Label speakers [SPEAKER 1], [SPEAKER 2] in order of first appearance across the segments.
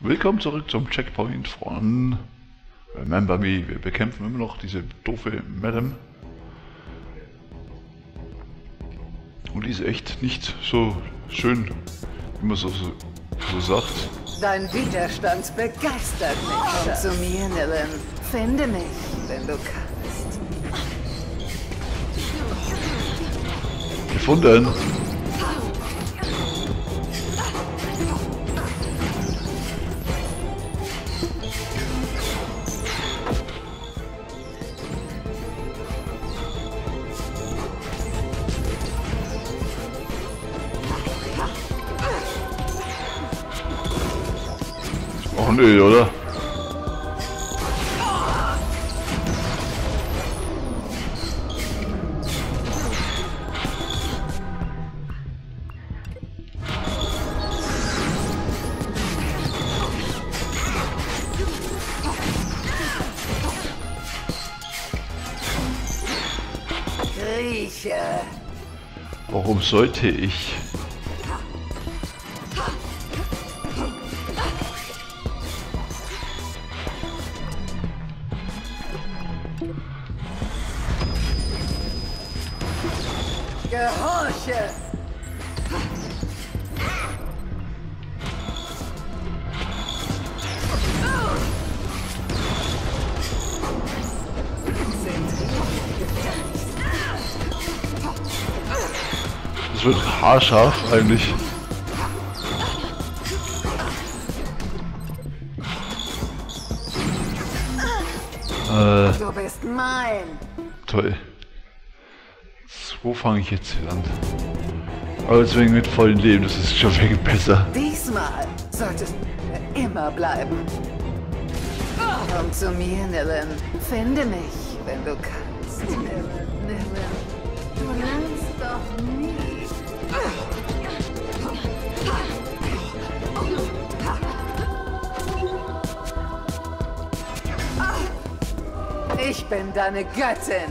[SPEAKER 1] Willkommen zurück zum Checkpoint von Remember Me. Wir bekämpfen immer noch diese doofe Madame. Und die ist echt nicht so schön, wie man so, so, so sagt.
[SPEAKER 2] Dein Widerstand begeistert mich. Komm zu mir, Nillen. Finde mich, wenn du kannst.
[SPEAKER 1] Gefunden. Nö, oder?
[SPEAKER 2] Rieche.
[SPEAKER 1] Warum sollte ich? Haarscharf eigentlich. Äh,
[SPEAKER 2] Du bist mein.
[SPEAKER 1] toll. Wo fange ich jetzt hier an? Aber deswegen mit vollen Leben, das ist schon viel besser.
[SPEAKER 2] Diesmal solltest du immer bleiben. Komm zu mir, Nillen. Finde mich, wenn du kannst. Nillen, Nillen. Du lernst doch nie. Ich bin deine Göttin.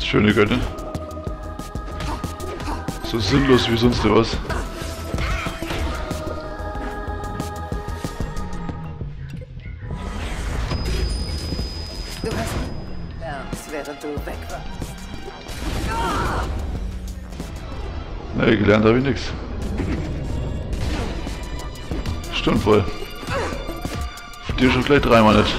[SPEAKER 1] Schöne Göttin. So sinnlos wie sonst was.
[SPEAKER 2] Du hast lernst, während du weg warst.
[SPEAKER 1] Nee, gelernt habe ich nichts. Stimmt wohl. Dir schon gleich dreimal nicht.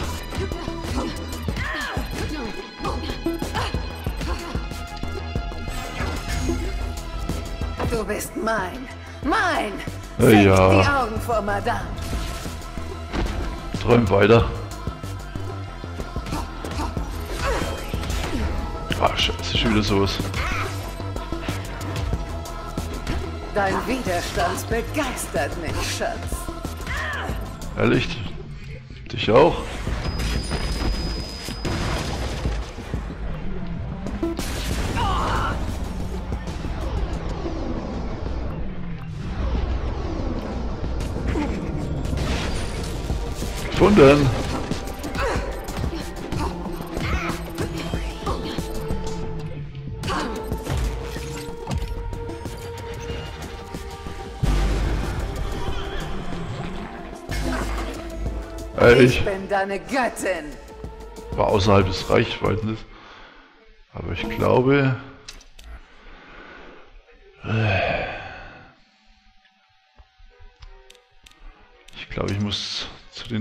[SPEAKER 2] Bist mein. Mein.
[SPEAKER 1] Ja,
[SPEAKER 2] Senk
[SPEAKER 1] ja.
[SPEAKER 2] die Augen vor Madame.
[SPEAKER 1] Träum weiter. Ah, scheiße, schon wieder sowas.
[SPEAKER 2] Dein Widerstand begeistert mich, Schatz.
[SPEAKER 1] Ehrlich? Dich auch? Ehrlich?
[SPEAKER 2] Ich bin deine Göttin.
[SPEAKER 1] war außerhalb des Reichweiten. Aber ich glaube.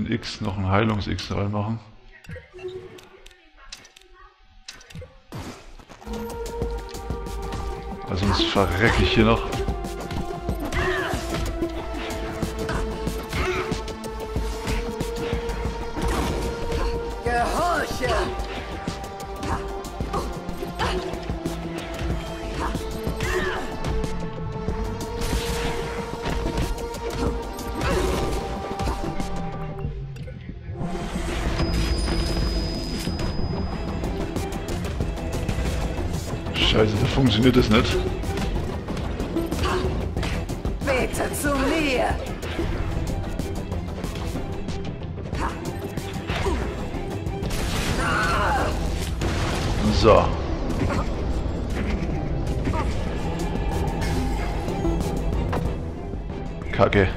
[SPEAKER 1] X noch ein Heilungs-X reinmachen. Also sonst verrecke ich hier noch. Funktioniert das nicht.
[SPEAKER 2] Bete zu mir.
[SPEAKER 1] So. Kacke.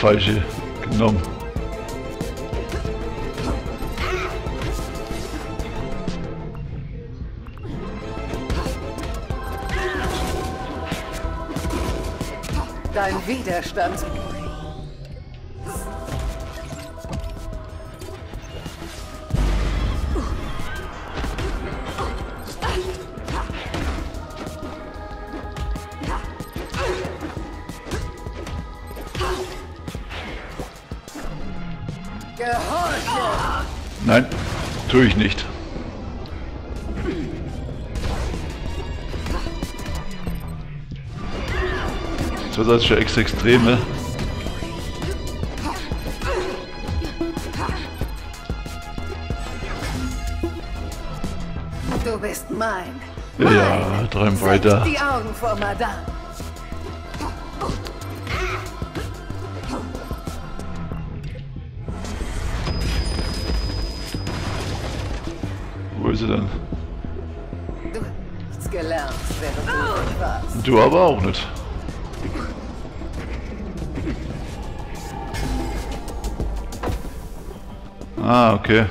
[SPEAKER 1] falsche genommen.
[SPEAKER 2] Widerstand. Gehorche!
[SPEAKER 1] Nein, tue ich nicht. Das wird schon ex extreme.
[SPEAKER 2] Du bist mein.
[SPEAKER 1] Ja, träum weiter.
[SPEAKER 2] die Augen vor Madame.
[SPEAKER 1] Wo ist sie denn?
[SPEAKER 2] Du hast nichts gelernt, während du weg warst.
[SPEAKER 1] Du aber auch nicht. Ah, okay.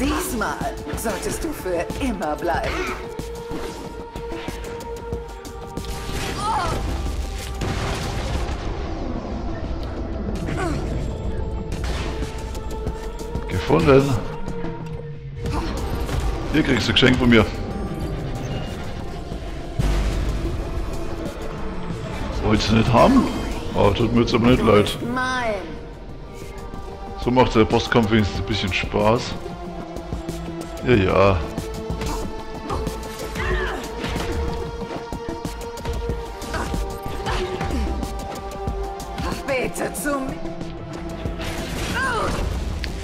[SPEAKER 2] Diesmal solltest du für immer bleiben.
[SPEAKER 1] Gefunden. Hier kriegst du ein Geschenk von mir. Wolltest du nicht haben? Oh, tut mir jetzt aber nicht leid. So macht der Bosskampf wenigstens ein bisschen Spaß. Ja, ja.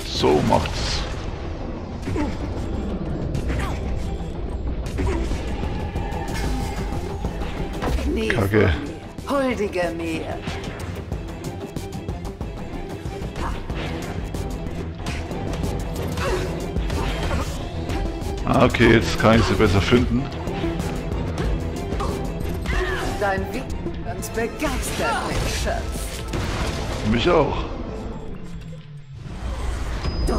[SPEAKER 1] So macht's. Kacke.
[SPEAKER 2] vor mir. Huldige mir.
[SPEAKER 1] Ah, okay, jetzt kann ich sie besser finden.
[SPEAKER 2] Dein Widerstand begeistert mich, Schatz.
[SPEAKER 1] Mich auch.
[SPEAKER 2] Du,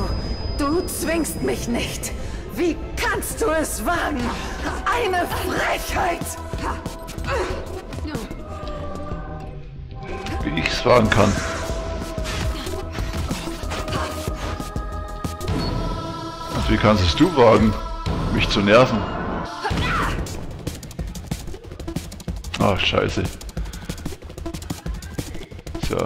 [SPEAKER 2] du zwingst mich nicht. Wie kannst du es wagen? Eine Frechheit!
[SPEAKER 1] Wie ich's wagen kann. Wie kannst es du wagen, mich zu nerven? Ach, scheiße. Tja.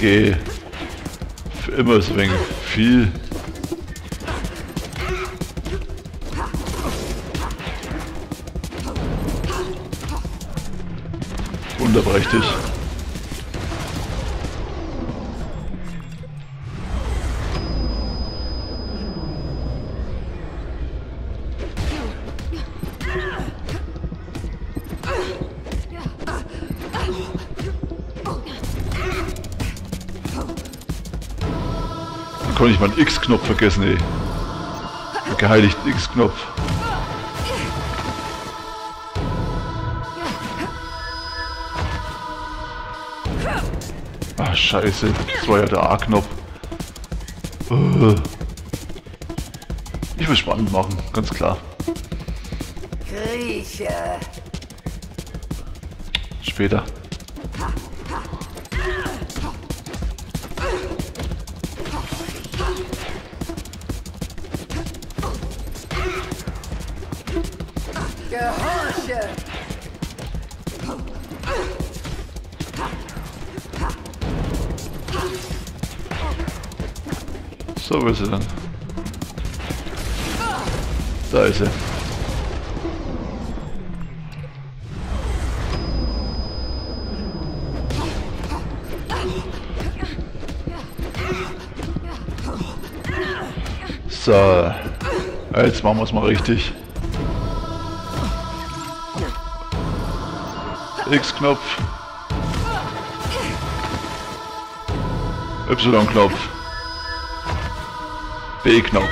[SPEAKER 1] Geh. Für immer so wenig viel. Konnte ich meinen X-Knopf vergessen, ey. Den geheiligten X-Knopf. Ah, scheiße. Das war ja der A-Knopf. Äh. Ich will spannend machen, ganz klar.
[SPEAKER 2] Grieche.
[SPEAKER 1] Später. So, ist sie denn? Da ist sie. So. Jetzt machen wir es mal richtig. X-Knopf. Y-Knopf. B-Knopf.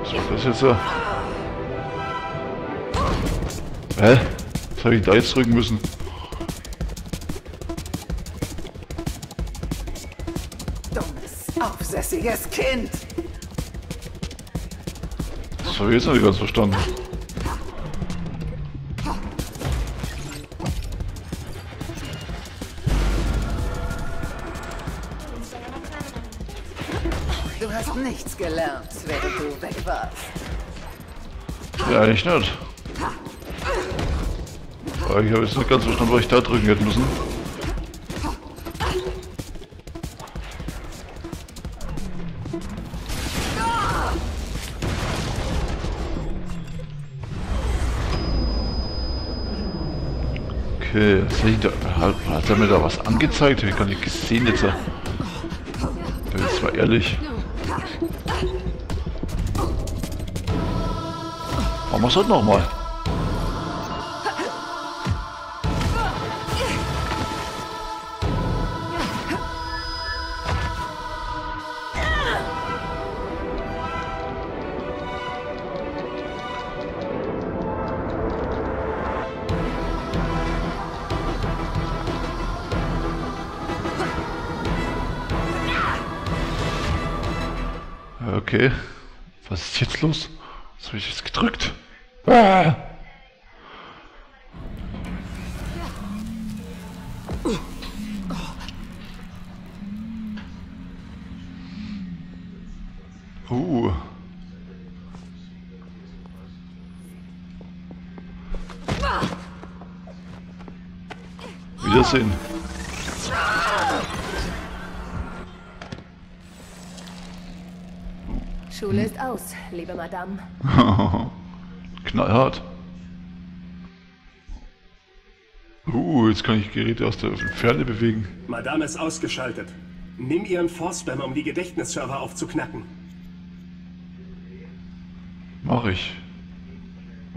[SPEAKER 1] Was war das jetzt so? Hä? Was habe ich da jetzt drücken müssen?
[SPEAKER 2] Dummes, aufsässiges Kind.
[SPEAKER 1] Das habe ich jetzt noch nicht ganz verstanden.
[SPEAKER 2] Nichts gelernt, während du weg warst.
[SPEAKER 1] Ja, eigentlich nicht. Aber ich habe jetzt nicht ganz verstanden, was ich da drücken hätte müssen. Okay, ich da, hat, hat er mir da was angezeigt? Habe ich gar nicht gesehen jetzt. Bin jetzt mal ehrlich. Machen wir es halt nochmal. Okay. Was ist jetzt los? Ah! Uh. Wiedersehen.
[SPEAKER 3] Schule ist aus, liebe Madame.
[SPEAKER 1] Knallhart. Uh, jetzt kann ich Geräte aus der Ferne bewegen.
[SPEAKER 4] Madame ist ausgeschaltet. Nimm Ihren Force-Spammer, um die Gedächtnisserver aufzuknacken.
[SPEAKER 1] Mach ich.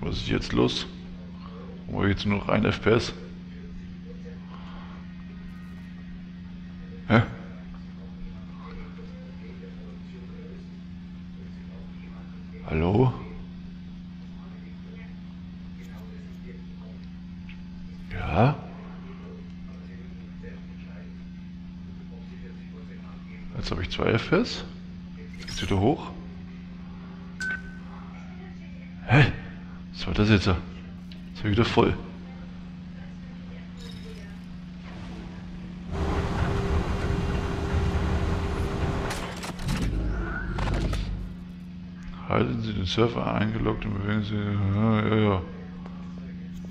[SPEAKER 1] Was ist jetzt los? Wo jetzt nur noch ein FPS? 11 ist. Geht's wieder hoch? Hä? Was war das jetzt? Ist ja wieder voll. Halten Sie den Server eingeloggt und bewegen Sie... Ja, ja, ja.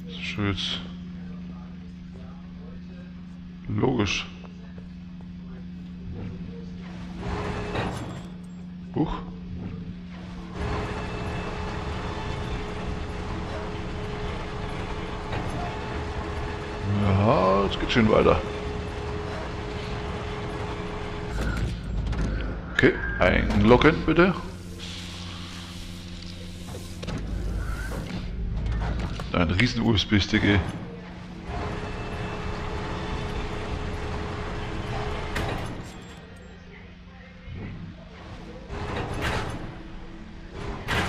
[SPEAKER 1] Das ist schon. Logisch. Huch. Ja, jetzt geht's schön weiter. Okay, einloggen bitte. Ein riesen USB-Stick.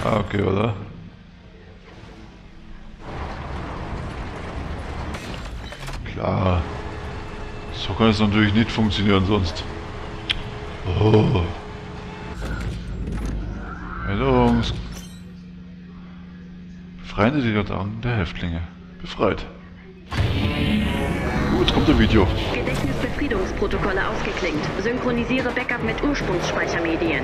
[SPEAKER 1] Ah, okay, oder? Klar. So kann es natürlich nicht funktionieren sonst. Oh. Erinnerungs... Befreien Sie die Gedanken der Häftlinge. Befreit. Gut, kommt ein Video.
[SPEAKER 5] Gedächtnisbefriedungsprotokolle ausgeklingt. Synchronisiere Backup mit Ursprungsspeichermedien.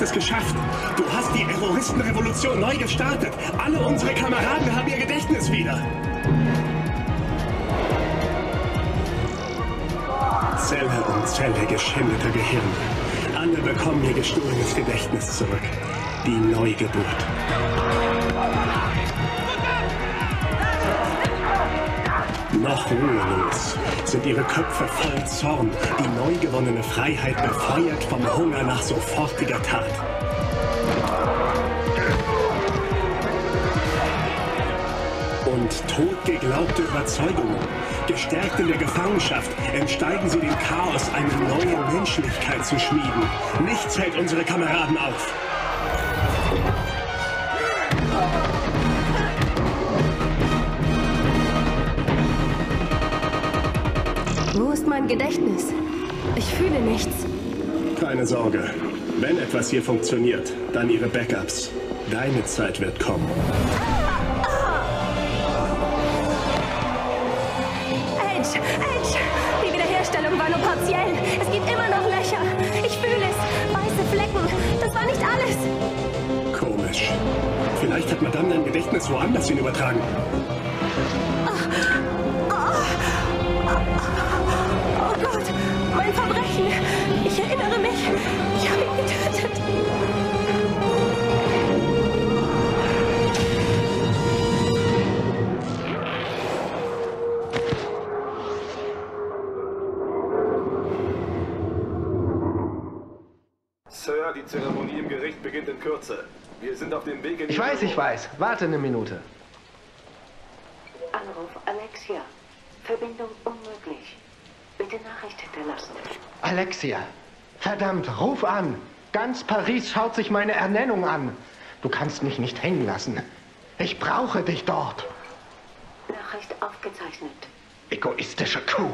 [SPEAKER 4] Hast es geschafft. Du hast die Terroristenrevolution neu gestartet. Alle unsere Kameraden haben ihr Gedächtnis wieder. Zelle um Zelle geschändete Gehirne. Alle bekommen ihr gestohlenes Gedächtnis zurück. Die Neugeburt. Noch ruhelos sind ihre Köpfe voll Zorn. Die neu gewonnene Freiheit befeuert vom Hunger nach sofortiger Tat. Und totgeglaubte Überzeugungen. Gestärkt in der Gefangenschaft entsteigen sie dem Chaos, eine neue Menschlichkeit zu schmieden. Nichts hält unsere Kameraden auf.
[SPEAKER 3] Gedächtnis? Ich fühle nichts.
[SPEAKER 4] Keine Sorge. Wenn etwas hier funktioniert, dann ihre Backups. Deine Zeit wird kommen.
[SPEAKER 3] Edge! Edge! Die Wiederherstellung war nur partiell. Es gibt immer noch Löcher. Ich fühle es. Weiße Flecken. Das war nicht alles.
[SPEAKER 4] Komisch. Vielleicht hat Madame dein Gedächtnis woanders hin übertragen.
[SPEAKER 3] Mein Verbrechen! Ich erinnere mich. Ich habe ihn getötet.
[SPEAKER 6] Sir, die Zeremonie im Gericht beginnt in Kürze. Wir sind auf dem Weg in die...
[SPEAKER 7] Ich weiß, ich weiß. Warte eine Minute.
[SPEAKER 8] Anruf Alexia. Verbindung Nachricht hinterlassen.
[SPEAKER 7] Alexia. Verdammt, ruf an. Ganz Paris schaut sich meine Ernennung an. Du kannst mich nicht hängen lassen. Ich brauche dich dort.
[SPEAKER 8] Nachricht aufgezeichnet.
[SPEAKER 7] Egoistische Kuh.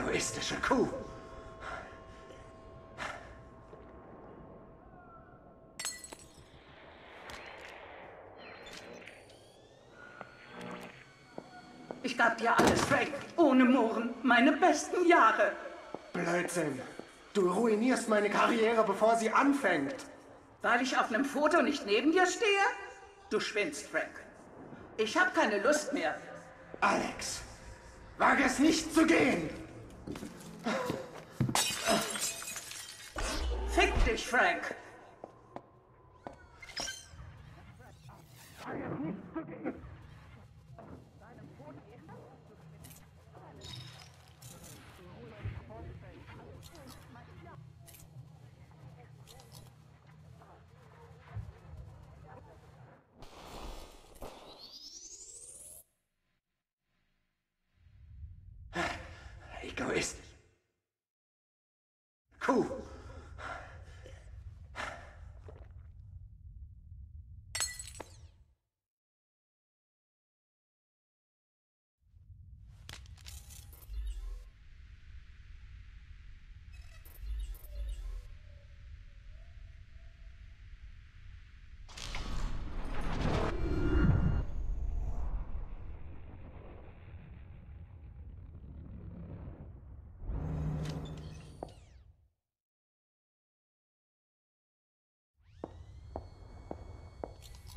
[SPEAKER 7] Egoistische Kuh.
[SPEAKER 9] Ich gab dir alles, Frank. Ohne Mohren. Meine besten Jahre.
[SPEAKER 7] Blödsinn. Du ruinierst meine Karriere, bevor sie anfängt.
[SPEAKER 9] Weil ich auf einem Foto nicht neben dir stehe? Du spinnst, Frank. Ich hab keine Lust mehr.
[SPEAKER 7] Alex, wage es nicht zu gehen.
[SPEAKER 9] Fick dich, Frank.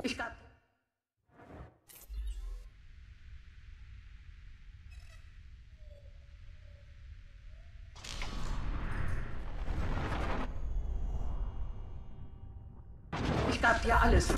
[SPEAKER 9] Ich gab. Ich gab dir alles.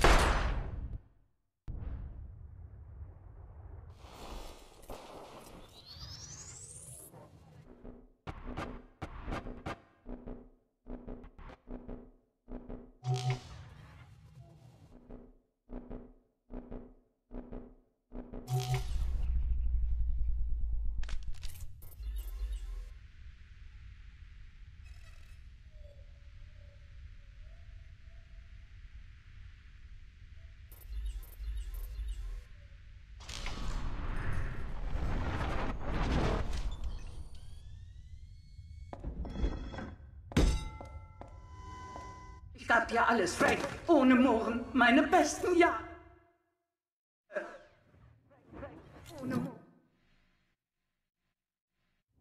[SPEAKER 9] Gab dir alles, Frank. Ohne Mohren. Meine besten.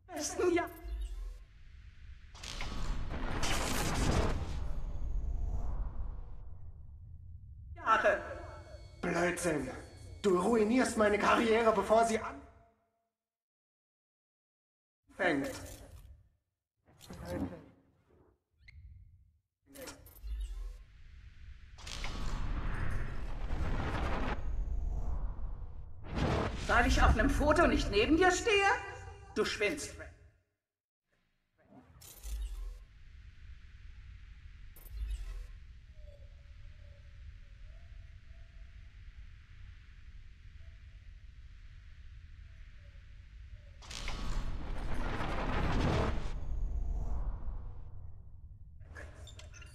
[SPEAKER 9] Besten Jahre. Jahre.
[SPEAKER 7] Blödsinn. Du ruinierst meine Karriere, bevor sie anfängt.
[SPEAKER 9] Weil ich auf einem Foto nicht neben dir stehe? Du schwindst.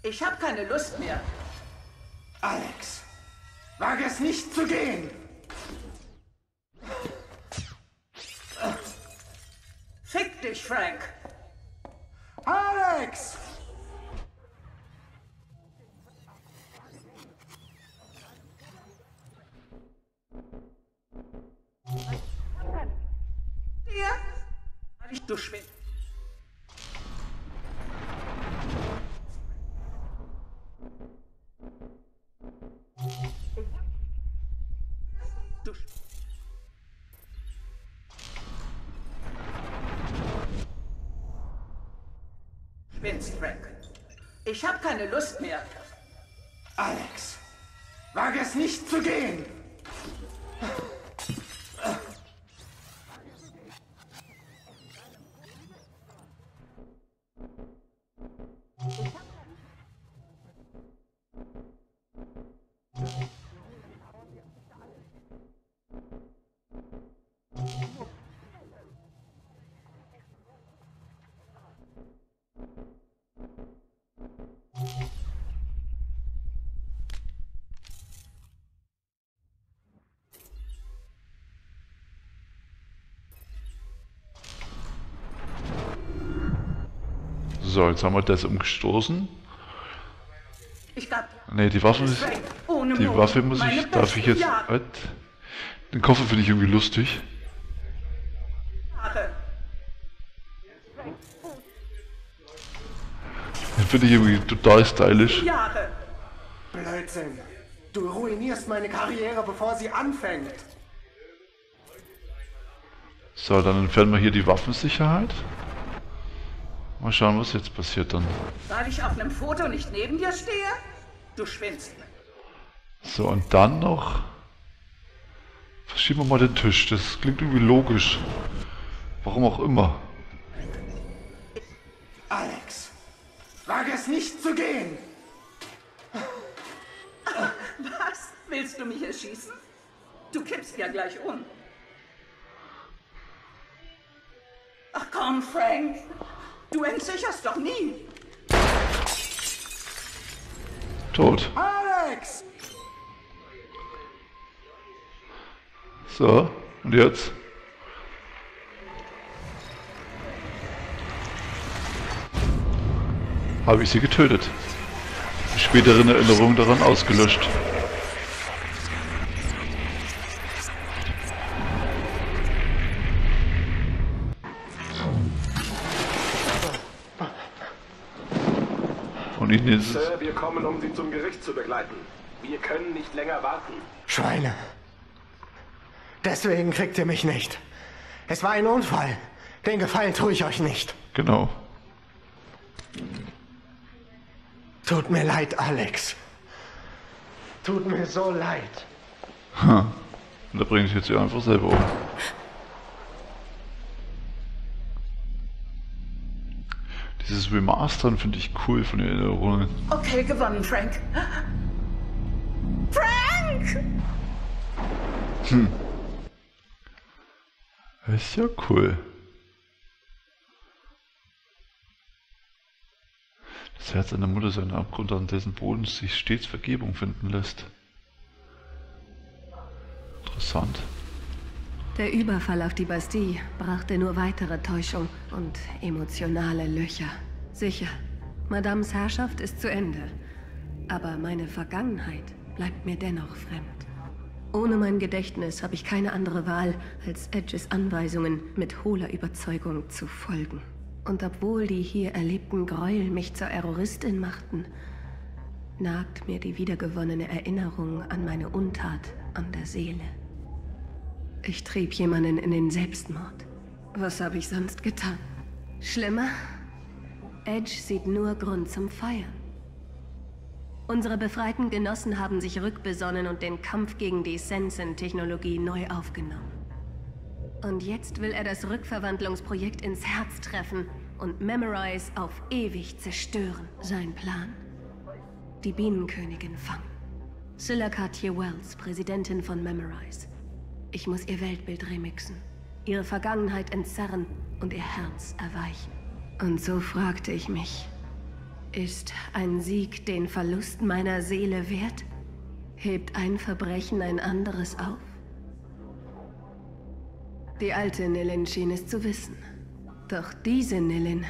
[SPEAKER 9] Ich habe keine Lust mehr.
[SPEAKER 7] Alex, wage es nicht zu gehen.
[SPEAKER 9] Frank. Schwindst, Frank. Ich habe keine Lust mehr.
[SPEAKER 7] Alex, wage es nicht zu gehen.
[SPEAKER 1] So, jetzt haben wir das umgestoßen.
[SPEAKER 9] Ich
[SPEAKER 1] Ne, die Waffe ist. Die. Waffe muss ich. Darf ich jetzt. Halt. Den Koffer finde ich irgendwie lustig. Den finde ich irgendwie total stylisch.
[SPEAKER 7] Blödsinn. Du ruinierst meine Karriere, bevor sie anfängt.
[SPEAKER 1] So, dann entfernen wir hier die Waffensicherheit. Mal schauen, was jetzt passiert dann.
[SPEAKER 9] Weil ich auf einem Foto nicht neben dir stehe? Du schwindst.
[SPEAKER 1] So, und dann noch. Verschieben wir mal den Tisch. Das klingt irgendwie logisch. Warum auch immer.
[SPEAKER 7] Alex, wage es nicht zu gehen.
[SPEAKER 9] Was? Willst du mich erschießen? Du kippst ja gleich um. Ach komm, Frank. Du entsicherst doch nie.
[SPEAKER 1] Tot.
[SPEAKER 7] Alex!
[SPEAKER 1] So, und jetzt? Habe ich sie getötet. Die späteren Erinnerungen daran ausgelöscht.
[SPEAKER 6] Sir, wir kommen, um Sie zum Gericht zu begleiten. Wir können nicht länger warten.
[SPEAKER 7] Schweine. Deswegen kriegt ihr mich nicht. Es war ein Unfall. Den Gefallen tue ich euch nicht.
[SPEAKER 1] Genau.
[SPEAKER 7] Tut mir leid, Alex. Tut mir so leid.
[SPEAKER 1] Und da bringe ich jetzt hier einfach selber um. Dieses Remastern finde ich cool von den Erinnerungen.
[SPEAKER 9] Okay, gewonnen, Frank. Frank!
[SPEAKER 1] Das ist ja cool. Das Herz einer Mutter ist ein Abgrund, an dessen Boden sich stets Vergebung finden lässt. Interessant.
[SPEAKER 3] Der Überfall auf die Bastille brachte nur weitere Täuschung und emotionale Löcher. Sicher, Madames Herrschaft ist zu Ende. Aber meine Vergangenheit bleibt mir dennoch fremd. Ohne mein Gedächtnis habe ich keine andere Wahl, als Edges Anweisungen mit hohler Überzeugung zu folgen. Und obwohl die hier erlebten Gräuel mich zur Terroristin machten, nagt mir die wiedergewonnene Erinnerung an meine Untat an der Seele. Ich trieb jemanden in den Selbstmord. Was habe ich sonst getan? Schlimmer? Edge sieht nur Grund zum Feiern. Unsere befreiten Genossen haben sich rückbesonnen und den Kampf gegen die Sensen-Technologie neu aufgenommen. Und jetzt will er das Rückverwandlungsprojekt ins Herz treffen und Memorize auf ewig zerstören. Sein Plan? Die Bienenkönigin fangen. Scylla Cartier Wells, Präsidentin von Memorize. Ich muss ihr Weltbild remixen, ihre Vergangenheit entzerren und ihr Herz erweichen. Und so fragte ich mich, ist ein Sieg den Verlust meiner Seele wert? Hebt ein Verbrechen ein anderes auf? Die alte Nilin schien es zu wissen. Doch diese Nilin,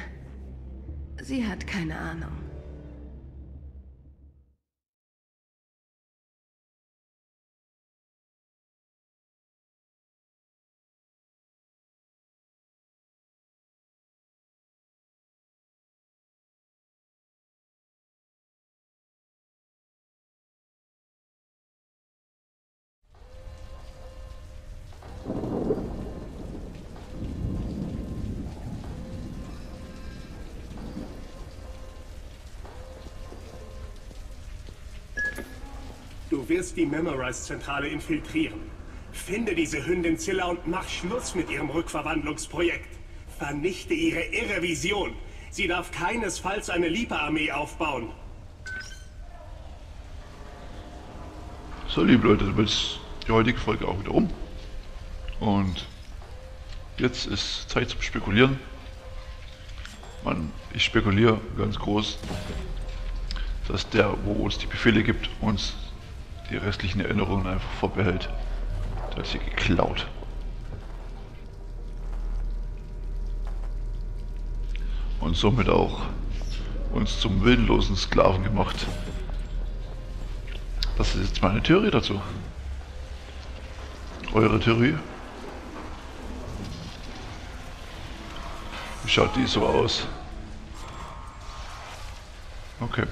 [SPEAKER 3] sie hat keine Ahnung.
[SPEAKER 4] Wirst die Memorize-Zentrale infiltrieren. Finde diese Hündin Zilla und mach Schluss mit ihrem Rückverwandlungsprojekt. Vernichte ihre irre Vision. Sie darf keinesfalls eine Lieber-Armee aufbauen.
[SPEAKER 1] So, liebe Leute, damit ist die heutige Folge auch wieder um. Und jetzt ist Zeit zum Spekulieren. Man, ich spekuliere ganz groß, dass der, wo uns die Befehle gibt, uns die restlichen Erinnerungen einfach vorbehält. Der hat sie geklaut. Und somit auch uns zum willenlosen Sklaven gemacht. Das ist jetzt meine Theorie dazu. Eure Theorie? Wie schaut die so aus? Okay.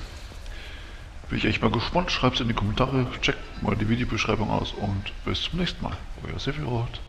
[SPEAKER 1] Bin ich echt mal gespannt. Schreibt es in die Kommentare, checkt mal die Videobeschreibung aus und bis zum nächsten Mal. Euer Sephiroth.